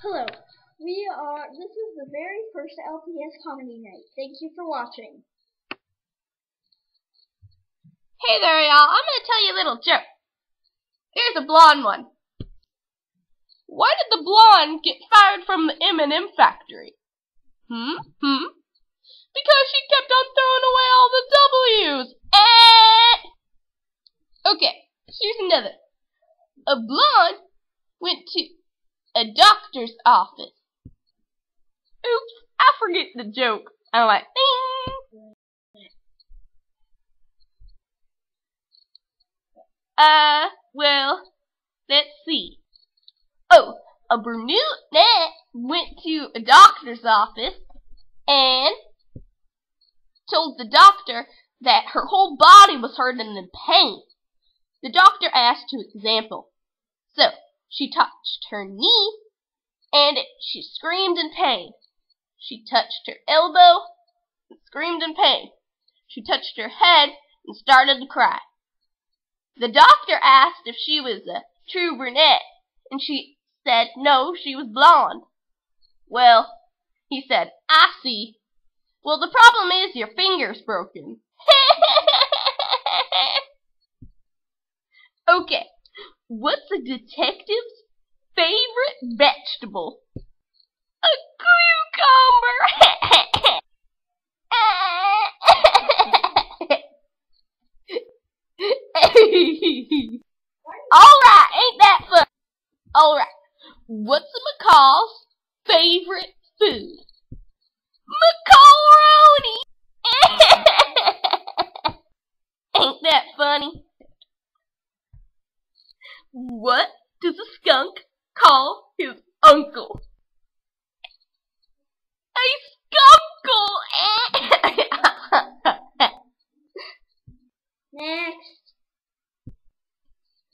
Hello. We are, this is the very first LPS comedy night. Thank you for watching. Hey there, y'all. I'm going to tell you a little joke. Here's a blonde one. Why did the blonde get fired from the M&M factory? Hmm? Hmm? Because she kept on throwing away all the W's. Eh! Okay, here's another. A blonde went to a doctor's office. Oops, I forget the joke. I'm like, ding! Uh, well, let's see. Oh, a brunette went to a doctor's office and told the doctor that her whole body was hurting in pain. The doctor asked to example. So, she touched her knee, and she screamed in pain. She touched her elbow and screamed in pain. She touched her head and started to cry. The doctor asked if she was a true brunette, and she said no, she was blonde. Well, he said, I see. Well, the problem is your finger's broken. okay, what's a detective's favorite vegetable? A cucumber. Alright, ain't that fun? Alright, what's a macaw's favorite food? Macaroni! ain't that funny? What does a skunk call his uncle? A skunkle! Next.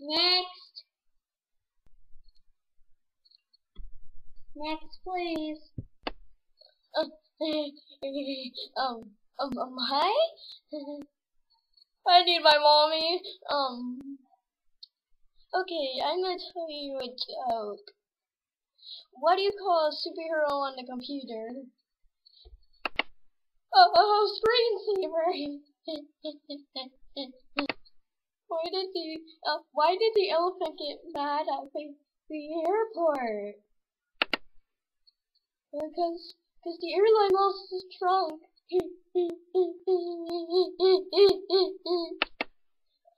Next. Next, please. um, um, um, hi? I need my mommy. Um, okay, I'm gonna tell you a joke. What do you call a superhero on the computer? Oh, oh screensaver. why did the uh, why did the elephant get mad at the, the airport? Because because the airline lost his trunk.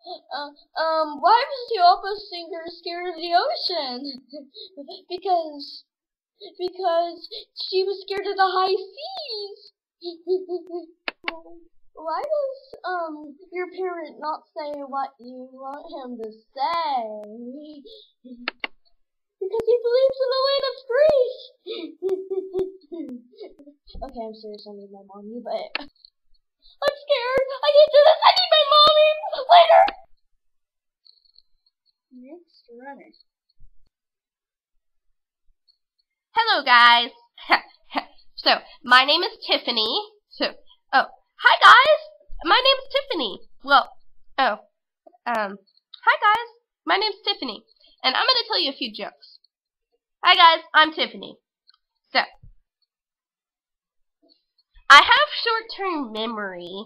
uh, um, why was the opera singer scared of the ocean? because because she was scared of the high seas. Why does um your parent not say what you want him to say? because he believes in the land of Greece. okay, I'm serious. I need my mommy, but I'm scared. I can't do this. I need my mommy later. Next runner. Hello, guys. so, my name is Tiffany. So, oh, hi, guys. My name's Tiffany. Well, oh, um, hi, guys. My name's Tiffany, and I'm going to tell you a few jokes. Hi, guys. I'm Tiffany. So, I have short-term memory.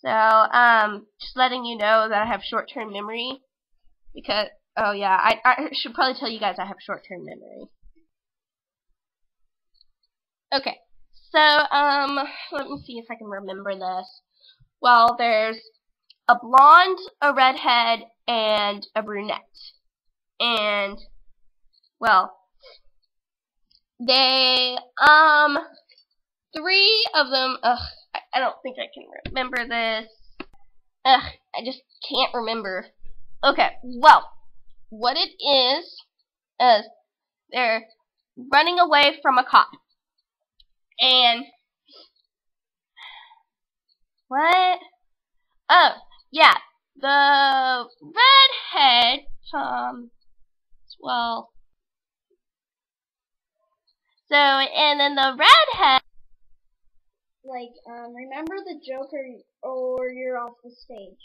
So, um, just letting you know that I have short-term memory. Because, oh yeah, I, I should probably tell you guys I have short-term memory. Okay, so, um, let me see if I can remember this. Well, there's a blonde, a redhead, and a brunette. And, well, they, um, three of them, ugh, I, I don't think I can remember this. Ugh, I just can't remember. Okay, well, what it is, is they're running away from a cop. And what? Oh, yeah. The redhead, um, well, so, and then the redhead, Like, um, remember the Joker or you're off the stage.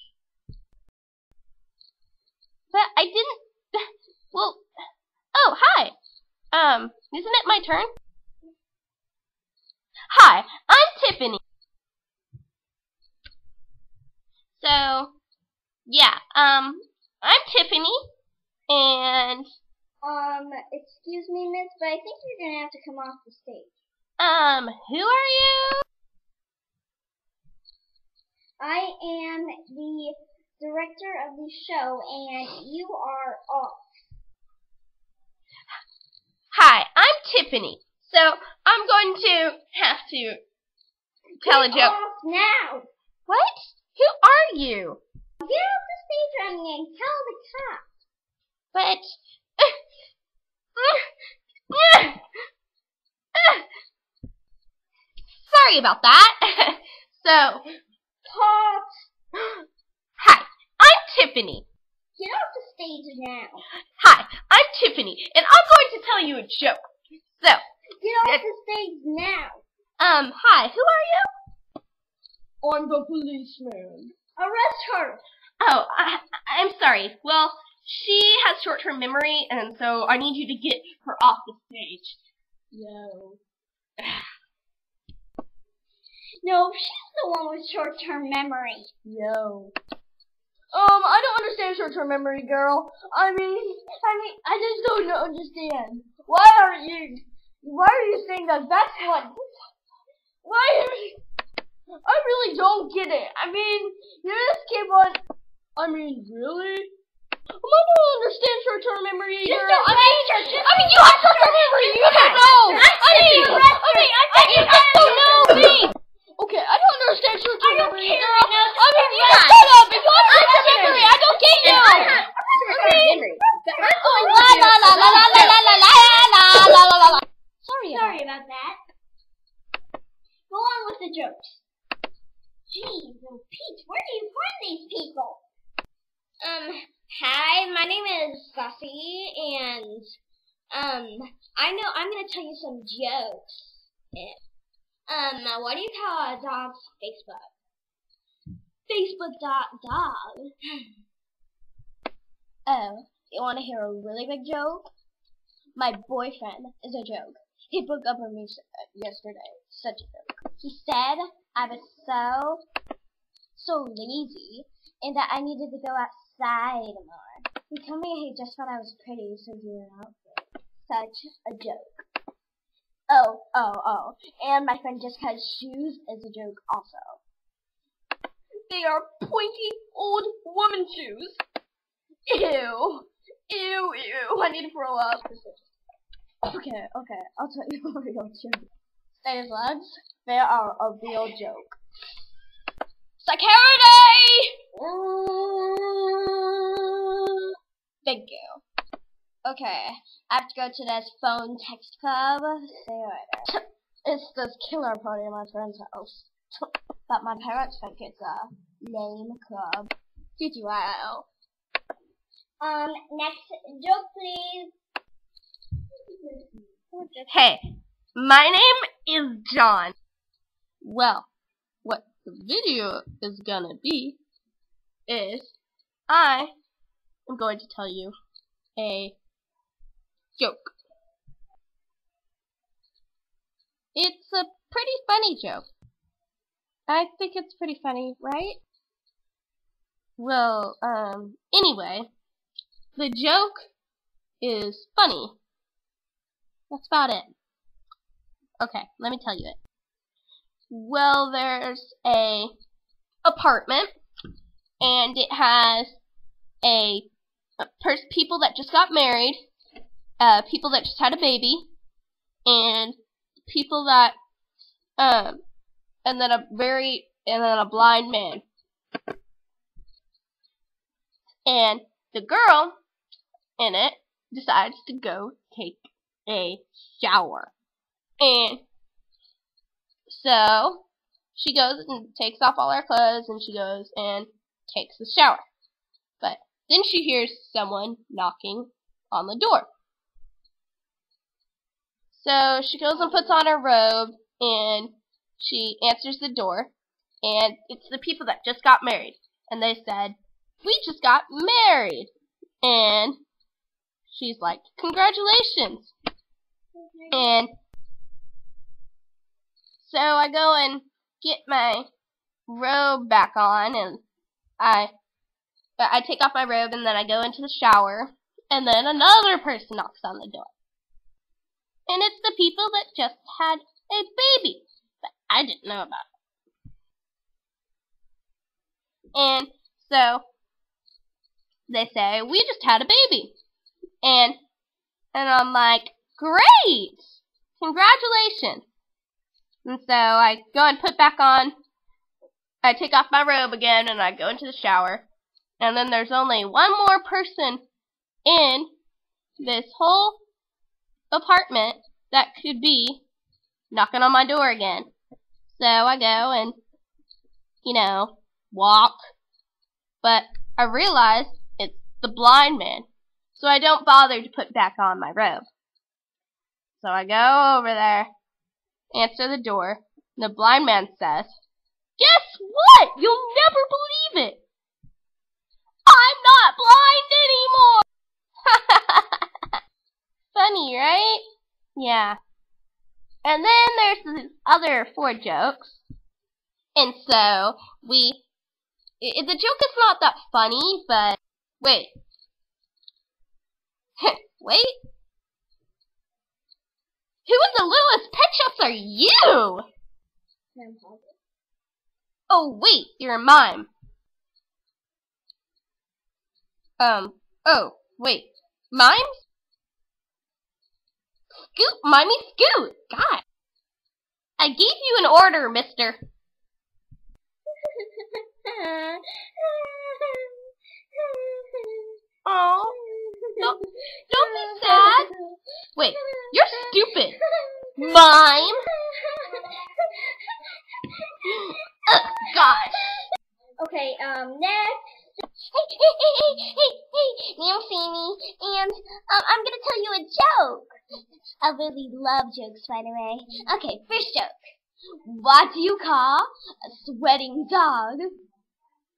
but I didn't, well, oh, hi. Um, isn't it my turn? Hi, I'm Tiffany. So, yeah, um, I'm Tiffany, and, Um, excuse me, miss, but I think you're gonna have to come off the stage. um, who are you? I am the director of the show, and you are off. Hi, I'm Tiffany. So, I'm going to have to tell a joke. off now! What? Who are you? Get off the stage, Remy, and tell the cops. But. Sorry about that. so, Cops! hi, I'm Tiffany. Get off the stage now. Hi, I'm Tiffany, and I'm going to tell you a joke. So, Get off the stage now. um, hi, who are you? I'm the policeman. Arrest her. Oh, I, I'm sorry. Well, she has short-term memory, and so I need you to get her off the stage. Yo. No, she's the one with short-term memory. Yo. Um, I don't understand short-term memory, girl. I mean, I mean, I just don't understand. Why are you, why are you saying that that's what, why are you, I really don't get it. I mean, you just keep on, I mean, really? I don't understand short-term memory, girl. I mean. I mean, you have short-term memory. You don't know. I mean, I mean, I think you just don't know me. Okay, I don't understand short-term I don't care girl. enough. I mean, you just shut up. If you have short-term I don't get you. I have short-term memory. But I'm going to La la la la la la la la la la la la la. Sorry. Sorry about that. Go on with the jokes. Jeez, oh Pete, where do you find these people? Um, hi, my name is Buffy, and, um, I know, I'm gonna tell you some jokes. Eh, Um, what do you call a dog's Facebook? Facebook dot dog. Oh, you wanna hear a really big joke? My boyfriend is a joke. He broke up with me uh, yesterday. Such a joke. He said I was so, so lazy and that I needed to go outside more. He told me he just thought I was pretty, so he went outfit. Such a joke. Oh, oh. And my friend just has shoes is a joke also. They are pointy old woman shoes. Ew. Ew, ew. I need to throw up. Okay, okay. I'll tell you a real joke. These legs, they are a real joke. Security! Thank you. Okay, I have to go to this phone text club. See you later. It's this killer party at my friend's house. But my parents think it's a lame club. TTYL. Um, next joke, please. Hey, my name is John. Well, what the video is gonna be is I am going to tell you a joke. It's a pretty funny joke. I think it's pretty funny, right? Well, um, anyway, the joke is funny. That's about it. Okay, let me tell you it. Well, there's a apartment, and it has a, a pers- people that just got married, uh, people that just had a baby, and people that, um, and then a very, and then a blind man. And the girl in it decides to go take a shower. And so she goes and takes off all her clothes and she goes and takes the shower. But then she hears someone knocking on the door. So she goes and puts on her robe and she answers the door and it's the people that just got married. And they said, We just got married and she's like, Congratulations And so I go and get my robe back on, and I but I take off my robe, and then I go into the shower, and then another person knocks on the door. And it's the people that just had a baby that I didn't know about. And so they say, we just had a baby. And, and I'm like, great! Congratulations! And so I go and put back on, I take off my robe again and I go into the shower. And then there's only one more person in this whole apartment that could be knocking on my door again. So I go and, you know, walk. But I realize it's the blind man. So I don't bother to put back on my robe. So I go over there, answer the door, and the blind man says, Guess what? You'll never believe it! I'm not blind anymore! Funny, right? Yeah. And then there's the other four jokes. And so, we... I the joke is not that funny, but... Wait. Wait. Who in the littlest pet shops are you? Oh, wait, you're a mime. Um, oh, wait. Mimes? Scoot, Mimey, scoot! God. I gave you an order, mister. Oh, don't, don't be sad. Wait, you're stupid. Mime. Ugh, gosh. Okay, um, next. Hey, hey, hey, hey, hey, hey, Sammy, and um, I'm gonna tell you a joke. I really love jokes, by the way. Okay, first joke. What do you call a sweating dog?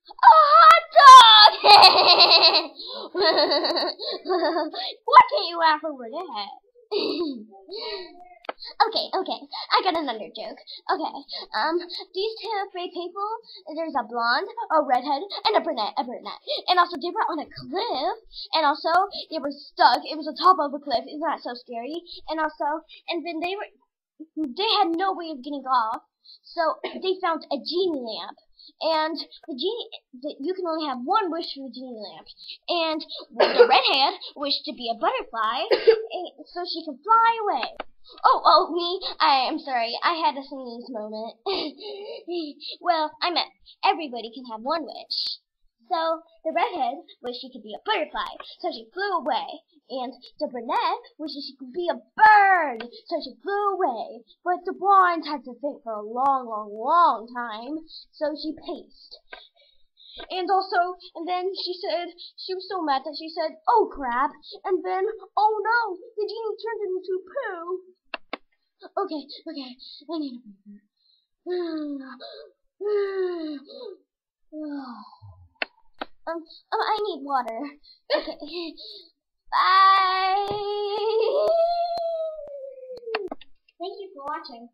A hot dog! Why can't you laugh over that? okay, okay. I got another joke. Okay. Um, these two three people, there's a blonde, a redhead, and a brunette, a brunette. And also they were on a cliff, and also they were stuck. It was on top of a cliff. Isn't that so scary? And also, and then they were, they had no way of getting off. So they found a genie lamp. And the genie, the, you can only have one wish for the genie lamp. And the redhead wished to be a butterfly, so she could fly away. Oh, oh, me? I am sorry. I had a sneeze moment. well, I meant everybody can have one wish. So the redhead wished she could be a butterfly, so she flew away. And the brunette wished she could be a bird, so she flew away. But the blonde had to think for a long, long, long time, so she paced. And also, and then she said, she was so mad that she said, oh crap, and then, oh no, the genie turned into poo. Okay, okay, I need a breather. Um, um, I need water. Okay. Bye. Thank you for watching.